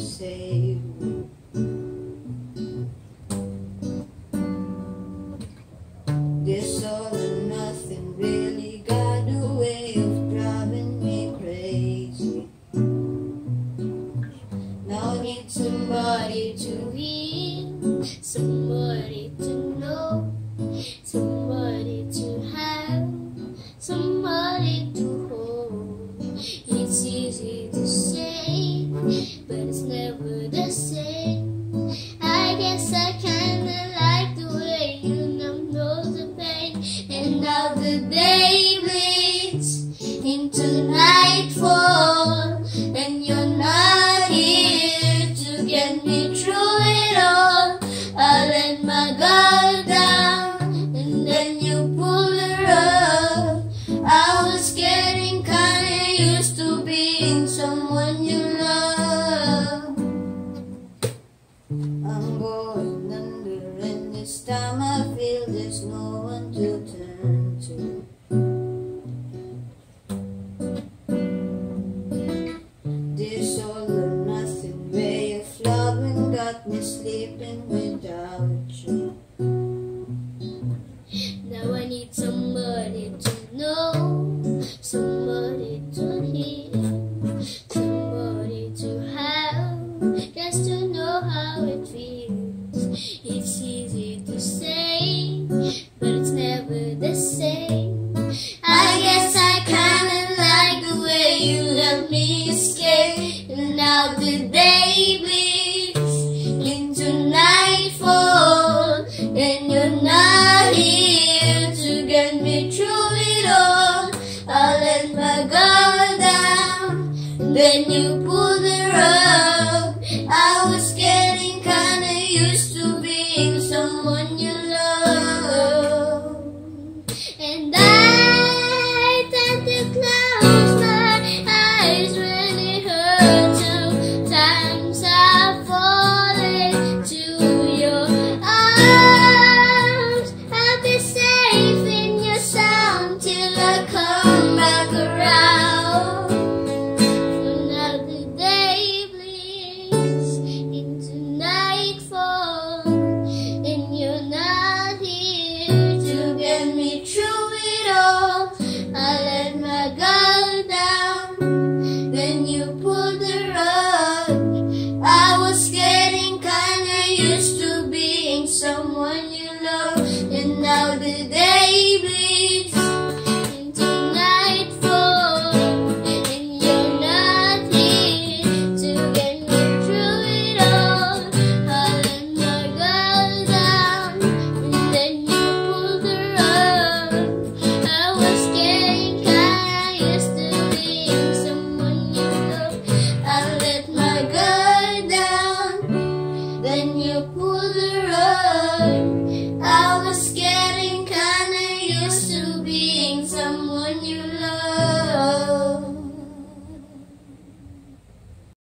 save me. This all or nothing really got a way of driving me crazy. Now I need somebody to hear, somebody to know, somebody to have, somebody to hold. It's easy to say, Going under, and this time I feel there's no one to turn to. This all or nothing way of loving got me sleeping without you. Now I need somebody to know, somebody to hear, somebody to have, just to know how it feels. Same. I guess I kinda like the way you let me escape, and now the day bleeds into nightfall, and you're not here to get me through it all. I let my guard down, then you pull the rug. Someone you love, and now the day